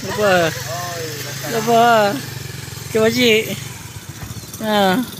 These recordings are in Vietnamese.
Lover. Lover. Coba cik. Ha.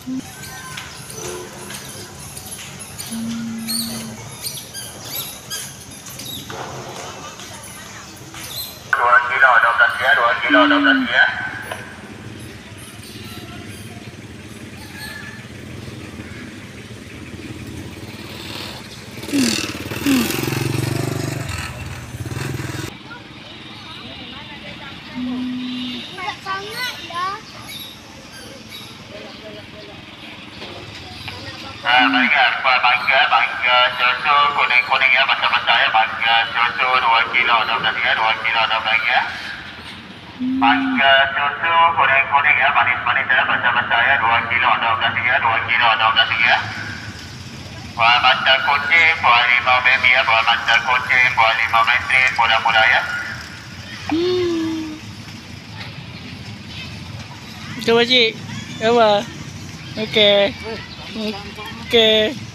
Dua kilo dua belas ya, Ah, bangga, bangga, bangga, susu kuning kuning ya, macam-macam ya, bangga, susu dua kilo dua belas ya, dua kilo dua belas ya. Bangga, susu kuning kuning ya, manis manis ya, macam-macam ya, dua kilo dua belas ya, dua kilo dua belas ya. Buah mata kucing, buah limau baby ya, buah mata kucing, buah limau metrin, mudah-mudah ya. Cuba cik. Apa? Okey. Okay.